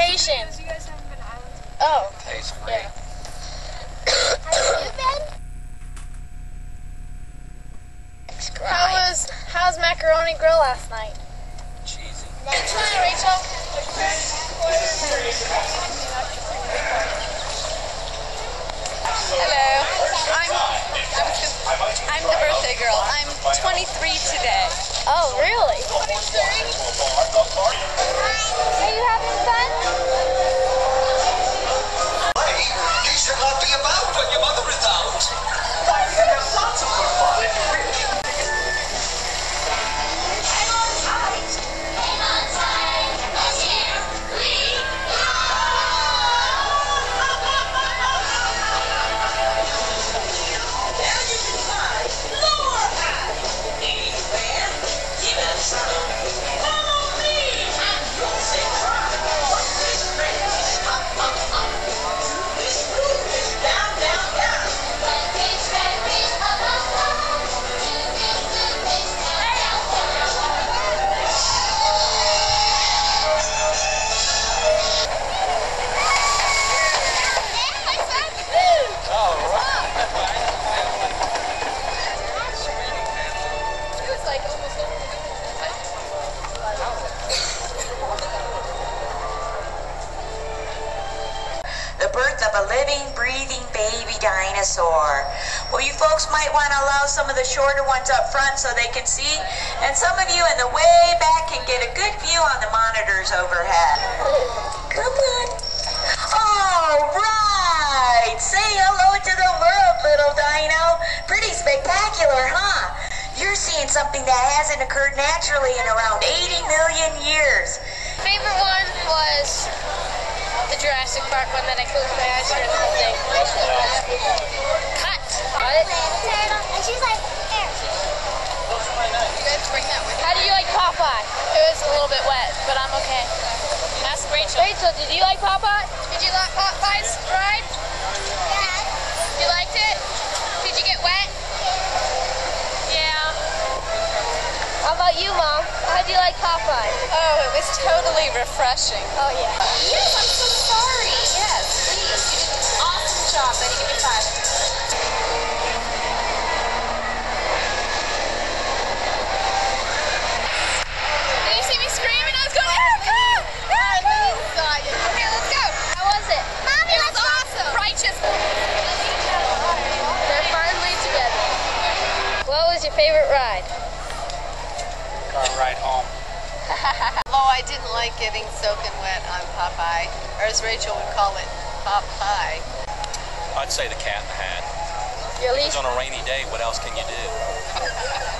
be on vacation? Oh, Tastes great. yeah. How was how's macaroni grill last night? Birth of a living, breathing baby dinosaur. Well, you folks might want to allow some of the shorter ones up front so they can see, and some of you in the way back can get a good view on the monitors overhead. Come on. All right. Say hello to the world, little dino. Pretty spectacular, huh? You're seeing something that hasn't occurred naturally in around 80 million years. Favorite Jurassic Park one that I closed my eyes for the whole thing. Cut. It? And she's like, here. You guys bring that with How do you like Popeye? It was a little bit wet, but I'm okay. Ask Rachel. Rachel, did you like Popeye? Did you like Popeye's ride? Yeah. You liked it? Did you get wet? Yeah. How about you, Mom? How do you like Popeye? Oh, it was totally refreshing. Oh, yeah. Job. Betty, give me five. Did you see me screaming? I was going, Erica! Erica! Okay, let's go. How was it? Mommy, it was awesome. Righteous. They're finally together. What was your favorite ride? Car ride home. Although oh, I didn't like getting soaking wet on Popeye, or as Rachel would call it, Pop Pie. I'd say the cat in the hat. It's least on a rainy day. What else can you do?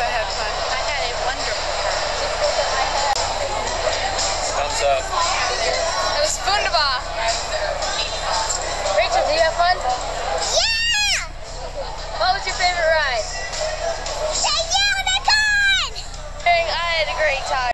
I had fun.